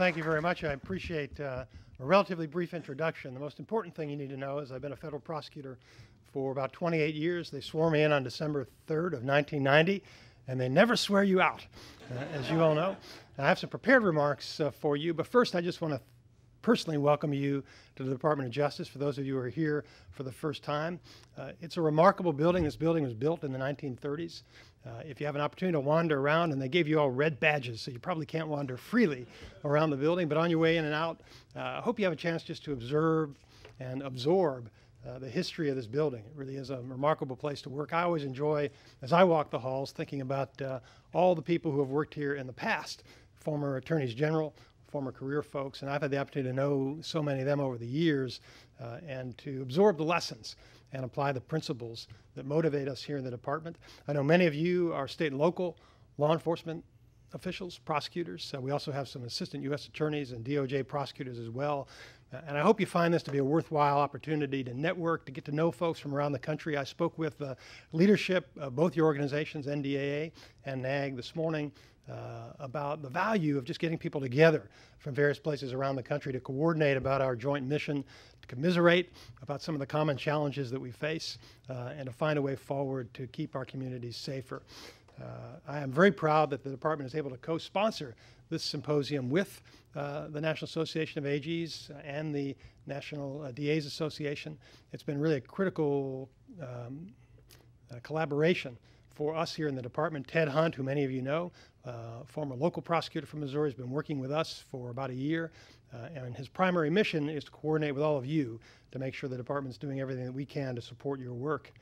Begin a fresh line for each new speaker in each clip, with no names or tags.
thank you very much. I appreciate uh, a relatively brief introduction. The most important thing you need to know is I've been a federal prosecutor for about 28 years. They swore me in on December 3rd of 1990, and they never swear you out, uh, as you all know. I have some prepared remarks uh, for you, but first I just want to personally welcome you to the Department of Justice. For those of you who are here for the first time, uh, it's a remarkable building. This building was built in the 1930s. Uh, if you have an opportunity to wander around, and they gave you all red badges, so you probably can't wander freely around the building, but on your way in and out, uh, I hope you have a chance just to observe and absorb uh, the history of this building. It really is a remarkable place to work. I always enjoy, as I walk the halls, thinking about uh, all the people who have worked here in the past, former attorneys general, former career folks, and I've had the opportunity to know so many of them over the years uh, and to absorb the lessons and apply the principles that motivate us here in the department. I know many of you are state and local law enforcement officials, prosecutors. Uh, we also have some assistant U.S. attorneys and DOJ prosecutors as well. Uh, and I hope you find this to be a worthwhile opportunity to network, to get to know folks from around the country. I spoke with the leadership of both your organizations, NDAA and NAAG, this morning uh, about the value of just getting people together from various places around the country to coordinate about our joint mission, to commiserate about some of the common challenges that we face, uh, and to find a way forward to keep our communities safer. Uh, I am very proud that the department is able to co-sponsor this symposium with uh, the National Association of AGs and the National uh, DAs Association. It's been really a critical um, uh, collaboration for us here in the department. Ted Hunt, who many of you know, uh, former local prosecutor from Missouri, has been working with us for about a year. Uh, and his primary mission is to coordinate with all of you to make sure the department's doing everything that we can to support your work.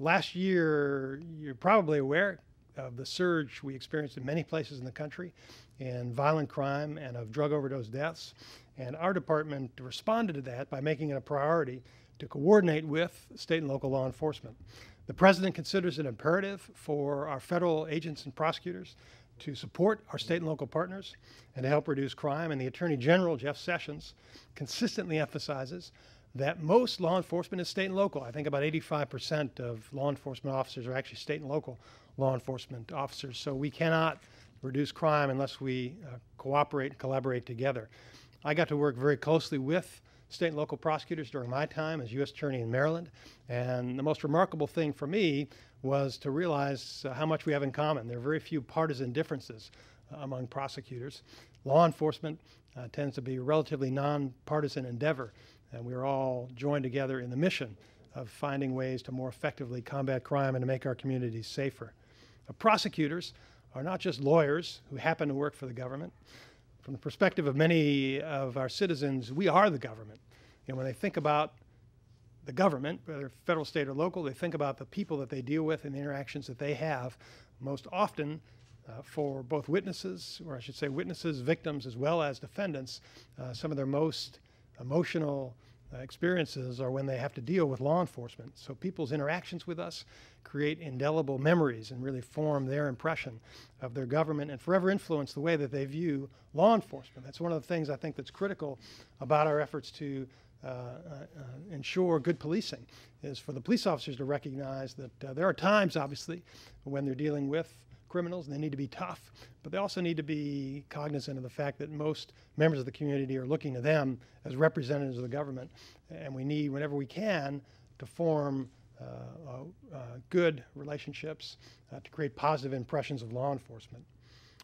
Last year, you're probably aware, of the surge we experienced in many places in the country in violent crime and of drug overdose deaths. And our department responded to that by making it a priority to coordinate with state and local law enforcement. The president considers it imperative for our federal agents and prosecutors to support our state and local partners and to help reduce crime. And the Attorney General, Jeff Sessions, consistently emphasizes that most law enforcement is state and local. I think about 85% of law enforcement officers are actually state and local law enforcement officers. So we cannot reduce crime unless we uh, cooperate and collaborate together. I got to work very closely with state and local prosecutors during my time as U.S. Attorney in Maryland. And the most remarkable thing for me was to realize uh, how much we have in common. There are very few partisan differences uh, among prosecutors. Law enforcement uh, tends to be a relatively nonpartisan endeavor, and we're all joined together in the mission of finding ways to more effectively combat crime and to make our communities safer. prosecutors are not just lawyers who happen to work for the government. From the perspective of many of our citizens, we are the government. You know, when they think about the government, whether federal, state, or local, they think about the people that they deal with and the interactions that they have. Most often, uh, for both witnesses, or I should say witnesses, victims, as well as defendants, uh, some of their most emotional experiences are when they have to deal with law enforcement. So people's interactions with us create indelible memories and really form their impression of their government and forever influence the way that they view law enforcement. That's one of the things I think that's critical about our efforts to uh, uh, uh ensure good policing is for the police officers to recognize that uh, there are times, obviously, when they're dealing with criminals and they need to be tough, but they also need to be cognizant of the fact that most members of the community are looking to them as representatives of the government. And we need, whenever we can, to form uh, uh, uh, good relationships uh, to create positive impressions of law enforcement.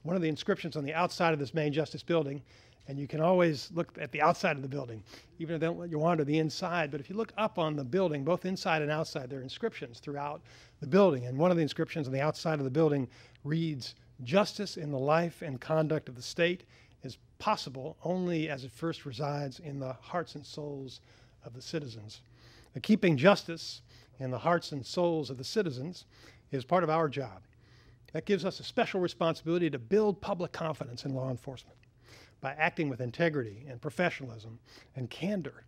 One of the inscriptions on the outside of this main justice building and you can always look at the outside of the building, even if they don't let you wander the inside. But if you look up on the building, both inside and outside, there are inscriptions throughout the building. And one of the inscriptions on the outside of the building reads, Justice in the life and conduct of the state is possible only as it first resides in the hearts and souls of the citizens. The keeping justice in the hearts and souls of the citizens is part of our job. That gives us a special responsibility to build public confidence in law enforcement by acting with integrity and professionalism and candor.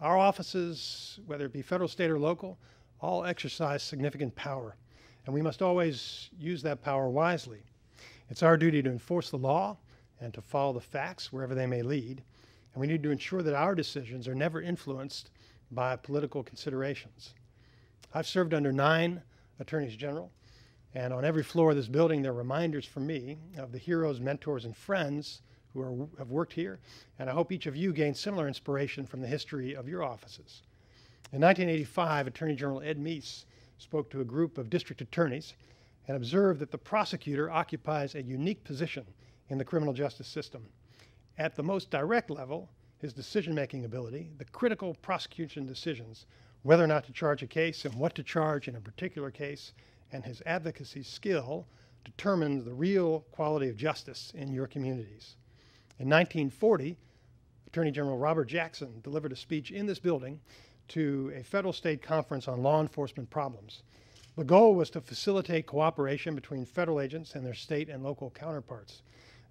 Our offices, whether it be federal, state, or local, all exercise significant power, and we must always use that power wisely. It's our duty to enforce the law and to follow the facts wherever they may lead, and we need to ensure that our decisions are never influenced by political considerations. I've served under nine attorneys general, and on every floor of this building, there are reminders for me of the heroes, mentors, and friends who are, have worked here, and I hope each of you gains similar inspiration from the history of your offices. In 1985, Attorney General Ed Meese spoke to a group of district attorneys and observed that the prosecutor occupies a unique position in the criminal justice system. At the most direct level, his decision making ability, the critical prosecution decisions, whether or not to charge a case and what to charge in a particular case, and his advocacy skill determines the real quality of justice in your communities. In 1940, Attorney General Robert Jackson delivered a speech in this building to a federal state conference on law enforcement problems. The goal was to facilitate cooperation between federal agents and their state and local counterparts.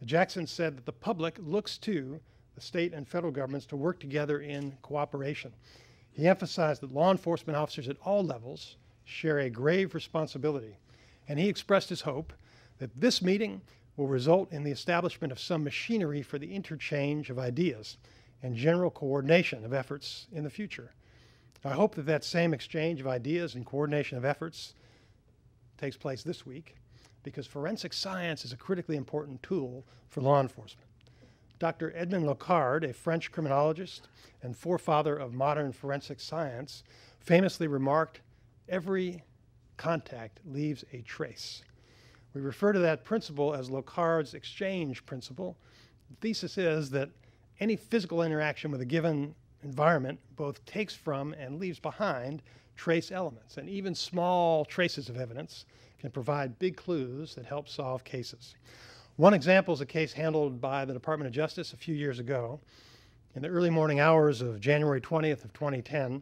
Jackson said that the public looks to the state and federal governments to work together in cooperation. He emphasized that law enforcement officers at all levels share a grave responsibility, and he expressed his hope that this meeting will result in the establishment of some machinery for the interchange of ideas and general coordination of efforts in the future. I hope that that same exchange of ideas and coordination of efforts takes place this week because forensic science is a critically important tool for law enforcement. Dr. Edmond Locard, a French criminologist and forefather of modern forensic science, famously remarked, every contact leaves a trace. We refer to that principle as Locard's exchange principle. The thesis is that any physical interaction with a given environment both takes from and leaves behind trace elements, and even small traces of evidence can provide big clues that help solve cases. One example is a case handled by the Department of Justice a few years ago. In the early morning hours of January 20th of 2010,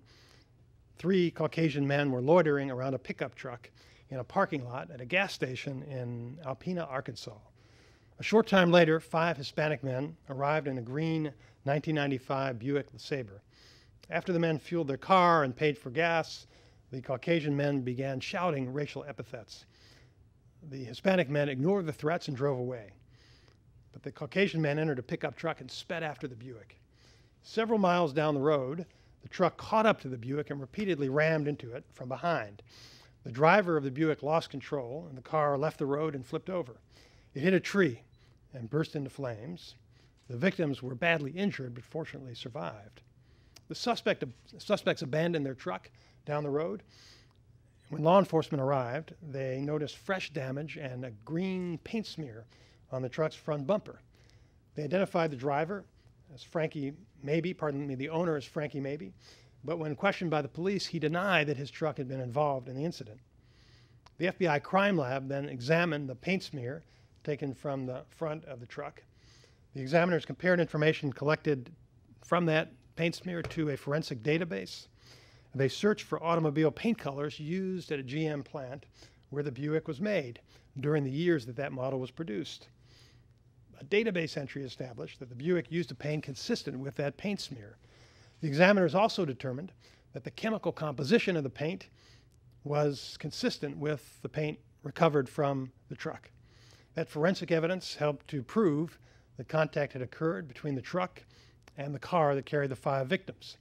three Caucasian men were loitering around a pickup truck in a parking lot at a gas station in Alpena, Arkansas. A short time later, five Hispanic men arrived in a green 1995 Buick LeSabre. After the men fueled their car and paid for gas, the Caucasian men began shouting racial epithets. The Hispanic men ignored the threats and drove away. But the Caucasian men entered a pickup truck and sped after the Buick. Several miles down the road, the truck caught up to the Buick and repeatedly rammed into it from behind. The driver of the Buick lost control, and the car left the road and flipped over. It hit a tree and burst into flames. The victims were badly injured, but fortunately survived. The suspect, suspects abandoned their truck down the road. When law enforcement arrived, they noticed fresh damage and a green paint smear on the truck's front bumper. They identified the driver as Frankie Maybee, pardon me, the owner as Frankie Maybee, but when questioned by the police, he denied that his truck had been involved in the incident. The FBI crime lab then examined the paint smear taken from the front of the truck. The examiners compared information collected from that paint smear to a forensic database. They searched for automobile paint colors used at a GM plant where the Buick was made during the years that that model was produced. A database entry established that the Buick used a paint consistent with that paint smear. The examiners also determined that the chemical composition of the paint was consistent with the paint recovered from the truck. That forensic evidence helped to prove that contact had occurred between the truck and the car that carried the five victims.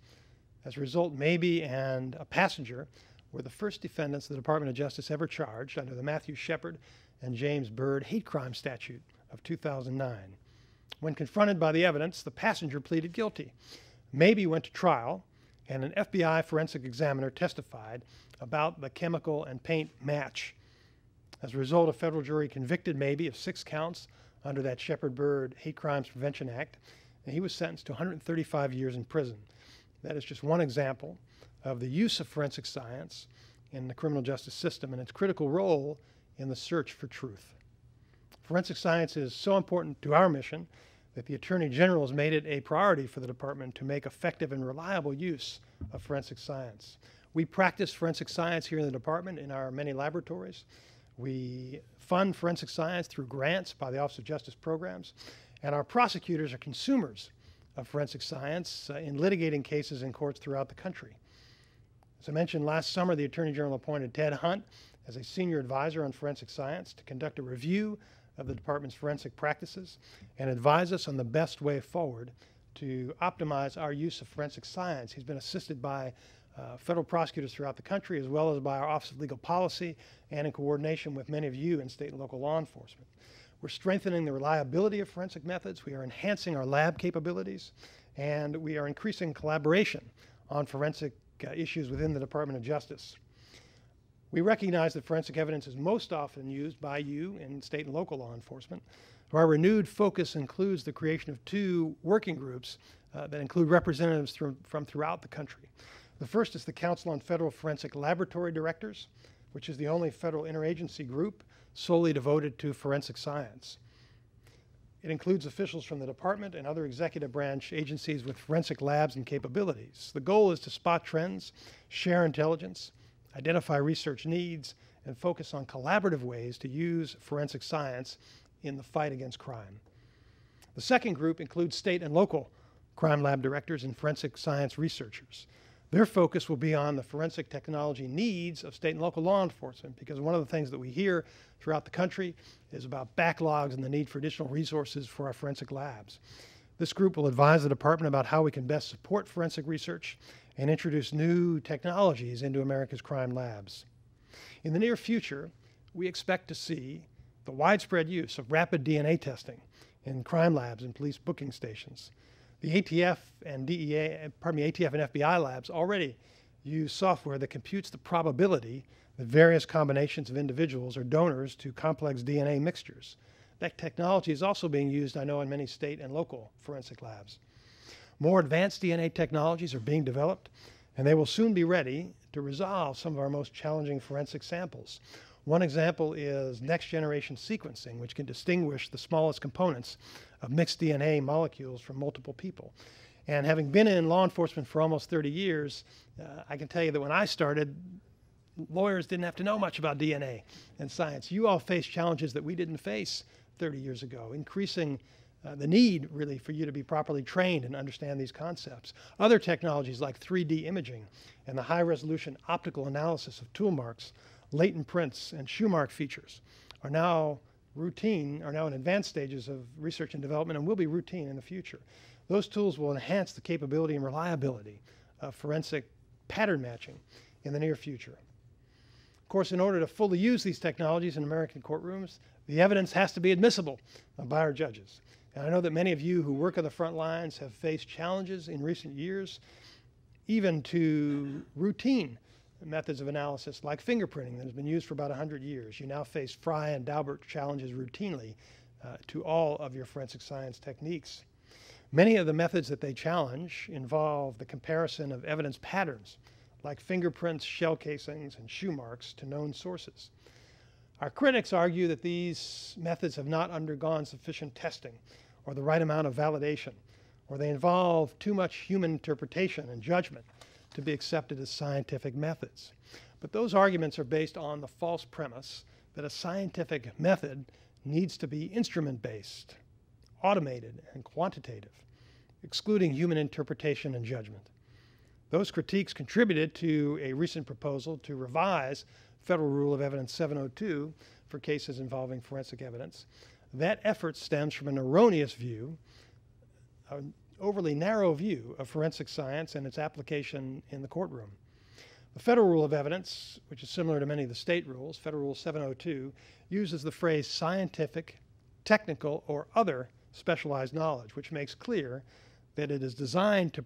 As a result, Maybee and a passenger were the first defendants the Department of Justice ever charged under the Matthew Shepard and James Byrd hate crime statute of 2009. When confronted by the evidence, the passenger pleaded guilty Maybee went to trial, and an FBI forensic examiner testified about the chemical and paint match. As a result, a federal jury convicted Maybee of six counts under that Shepard Byrd Hate Crimes Prevention Act, and he was sentenced to 135 years in prison. That is just one example of the use of forensic science in the criminal justice system and its critical role in the search for truth. Forensic science is so important to our mission that the Attorney General has made it a priority for the department to make effective and reliable use of forensic science. We practice forensic science here in the department in our many laboratories. We fund forensic science through grants by the Office of Justice Programs, and our prosecutors are consumers of forensic science uh, in litigating cases in courts throughout the country. As I mentioned last summer, the Attorney General appointed Ted Hunt as a senior advisor on forensic science to conduct a review of the department's forensic practices and advise us on the best way forward to optimize our use of forensic science. He's been assisted by uh, federal prosecutors throughout the country, as well as by our Office of Legal Policy, and in coordination with many of you in state and local law enforcement. We're strengthening the reliability of forensic methods. We are enhancing our lab capabilities. And we are increasing collaboration on forensic uh, issues within the Department of Justice. We recognize that forensic evidence is most often used by you in state and local law enforcement. Our renewed focus includes the creation of two working groups uh, that include representatives from, from throughout the country. The first is the Council on Federal Forensic Laboratory Directors, which is the only federal interagency group solely devoted to forensic science. It includes officials from the department and other executive branch agencies with forensic labs and capabilities. The goal is to spot trends, share intelligence, identify research needs, and focus on collaborative ways to use forensic science in the fight against crime. The second group includes state and local crime lab directors and forensic science researchers. Their focus will be on the forensic technology needs of state and local law enforcement because one of the things that we hear throughout the country is about backlogs and the need for additional resources for our forensic labs. This group will advise the department about how we can best support forensic research and introduce new technologies into America's crime labs. In the near future, we expect to see the widespread use of rapid DNA testing in crime labs and police booking stations. The ATF and DEA, pardon me, ATF and FBI labs already use software that computes the probability that various combinations of individuals are donors to complex DNA mixtures. That technology is also being used, I know, in many state and local forensic labs. More advanced DNA technologies are being developed, and they will soon be ready to resolve some of our most challenging forensic samples. One example is next generation sequencing, which can distinguish the smallest components of mixed DNA molecules from multiple people. And having been in law enforcement for almost 30 years, uh, I can tell you that when I started, lawyers didn't have to know much about DNA and science. You all face challenges that we didn't face 30 years ago, increasing uh, the need really for you to be properly trained and understand these concepts. Other technologies like 3D imaging and the high resolution optical analysis of tool marks latent prints, and shoe mark features are now routine, are now in advanced stages of research and development and will be routine in the future. Those tools will enhance the capability and reliability of forensic pattern matching in the near future. Of course, in order to fully use these technologies in American courtrooms, the evidence has to be admissible by our judges. And I know that many of you who work on the front lines have faced challenges in recent years, even to routine methods of analysis like fingerprinting that has been used for about 100 years. You now face Frye and Daubert challenges routinely uh, to all of your forensic science techniques. Many of the methods that they challenge involve the comparison of evidence patterns like fingerprints, shell casings, and shoe marks to known sources. Our critics argue that these methods have not undergone sufficient testing or the right amount of validation, or they involve too much human interpretation and judgment to be accepted as scientific methods. But those arguments are based on the false premise that a scientific method needs to be instrument based, automated, and quantitative, excluding human interpretation and judgment. Those critiques contributed to a recent proposal to revise Federal Rule of Evidence 702 for cases involving forensic evidence. That effort stems from an erroneous view, an overly narrow view of forensic science and its application in the courtroom. The Federal Rule of Evidence, which is similar to many of the state rules, Federal Rule 702, uses the phrase scientific, technical, or other specialized knowledge, which makes clear that it is designed to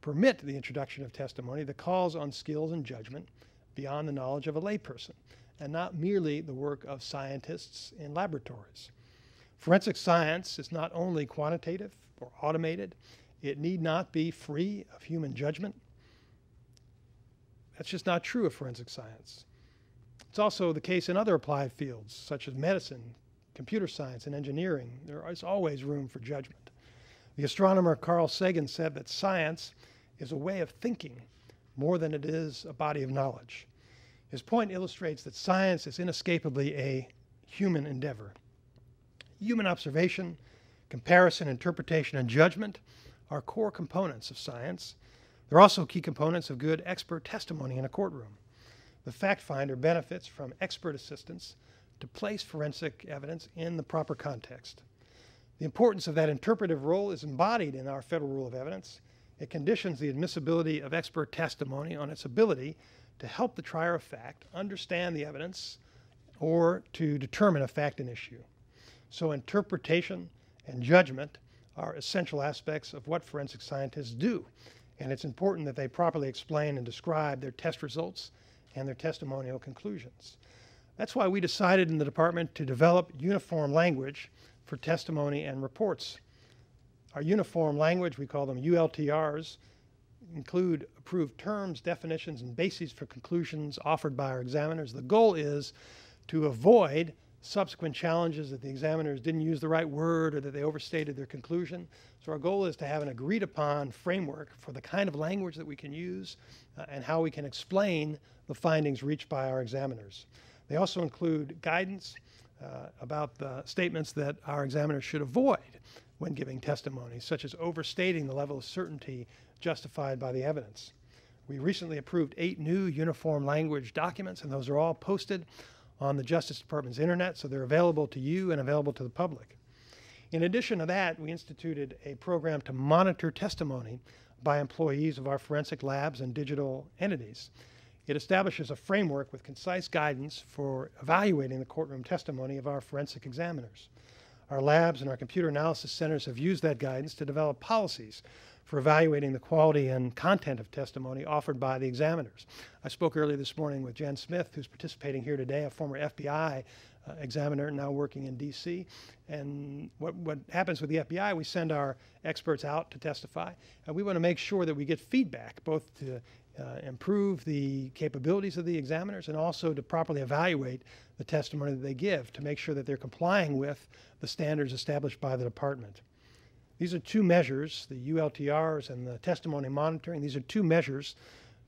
permit the introduction of testimony that calls on skills and judgment beyond the knowledge of a layperson, and not merely the work of scientists in laboratories. Forensic science is not only quantitative, or automated. It need not be free of human judgment. That's just not true of forensic science. It's also the case in other applied fields, such as medicine, computer science, and engineering. There is always room for judgment. The astronomer Carl Sagan said that science is a way of thinking more than it is a body of knowledge. His point illustrates that science is inescapably a human endeavor. Human observation, Comparison, interpretation, and judgment are core components of science. They're also key components of good expert testimony in a courtroom. The fact finder benefits from expert assistance to place forensic evidence in the proper context. The importance of that interpretive role is embodied in our Federal Rule of Evidence. It conditions the admissibility of expert testimony on its ability to help the trier of fact understand the evidence or to determine a fact and issue. So interpretation and judgment are essential aspects of what forensic scientists do. And it's important that they properly explain and describe their test results and their testimonial conclusions. That's why we decided in the department to develop uniform language for testimony and reports. Our uniform language, we call them ULTRs, include approved terms, definitions, and bases for conclusions offered by our examiners. The goal is to avoid subsequent challenges that the examiners didn't use the right word or that they overstated their conclusion. So our goal is to have an agreed upon framework for the kind of language that we can use uh, and how we can explain the findings reached by our examiners. They also include guidance uh, about the statements that our examiners should avoid when giving testimony, such as overstating the level of certainty justified by the evidence. We recently approved eight new uniform language documents, and those are all posted on the Justice Department's internet, so they're available to you and available to the public. In addition to that, we instituted a program to monitor testimony by employees of our forensic labs and digital entities. It establishes a framework with concise guidance for evaluating the courtroom testimony of our forensic examiners. Our labs and our computer analysis centers have used that guidance to develop policies for evaluating the quality and content of testimony offered by the examiners. I spoke earlier this morning with Jen Smith, who's participating here today, a former FBI uh, examiner now working in D.C. And what, what happens with the FBI, we send our experts out to testify, and we want to make sure that we get feedback, both to uh, improve the capabilities of the examiners and also to properly evaluate the testimony that they give to make sure that they're complying with the standards established by the department. These are two measures, the ULTRs and the testimony monitoring. These are two measures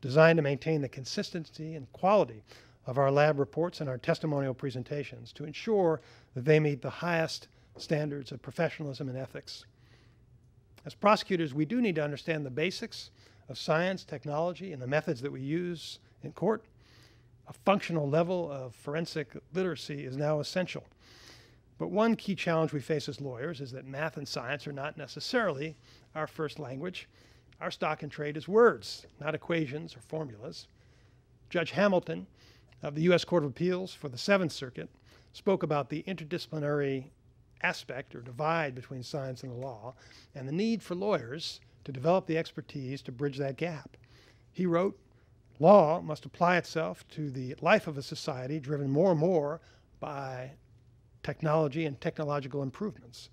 designed to maintain the consistency and quality of our lab reports and our testimonial presentations to ensure that they meet the highest standards of professionalism and ethics. As prosecutors, we do need to understand the basics of science, technology, and the methods that we use in court. A functional level of forensic literacy is now essential. But one key challenge we face as lawyers is that math and science are not necessarily our first language. Our stock in trade is words, not equations or formulas. Judge Hamilton of the U.S. Court of Appeals for the Seventh Circuit spoke about the interdisciplinary aspect or divide between science and the law and the need for lawyers to develop the expertise to bridge that gap. He wrote, Law must apply itself to the life of a society driven more and more by technology and technological improvements.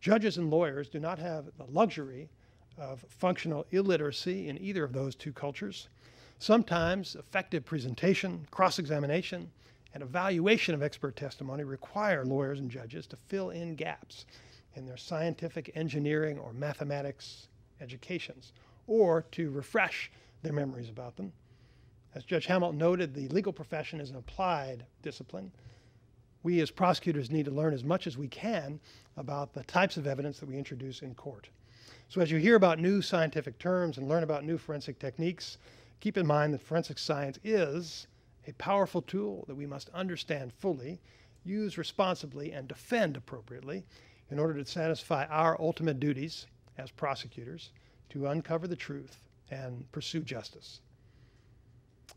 Judges and lawyers do not have the luxury of functional illiteracy in either of those two cultures. Sometimes effective presentation, cross examination, and evaluation of expert testimony require lawyers and judges to fill in gaps in their scientific, engineering, or mathematics educations, or to refresh their memories about them. As Judge Hamilton noted, the legal profession is an applied discipline we as prosecutors need to learn as much as we can about the types of evidence that we introduce in court. So as you hear about new scientific terms and learn about new forensic techniques, keep in mind that forensic science is a powerful tool that we must understand fully, use responsibly, and defend appropriately in order to satisfy our ultimate duties as prosecutors to uncover the truth and pursue justice.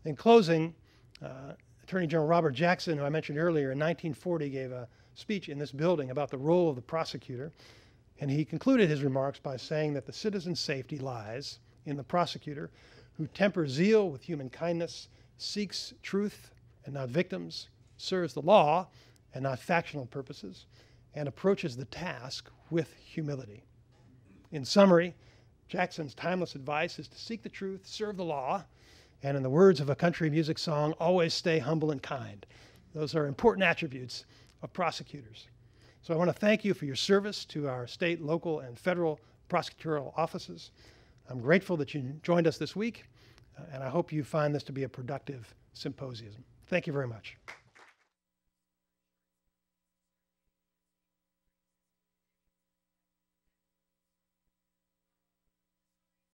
In closing, uh, Attorney General Robert Jackson, who I mentioned earlier, in 1940 gave a speech in this building about the role of the prosecutor. And he concluded his remarks by saying that the citizen's safety lies in the prosecutor who tempers zeal with human kindness, seeks truth and not victims, serves the law and not factional purposes, and approaches the task with humility. In summary, Jackson's timeless advice is to seek the truth, serve the law, and in the words of a country music song, always stay humble and kind. Those are important attributes of prosecutors. So I want to thank you for your service to our state, local, and federal prosecutorial offices. I'm grateful that you joined us this week, uh, and I hope you find this to be a productive symposium. Thank you very much.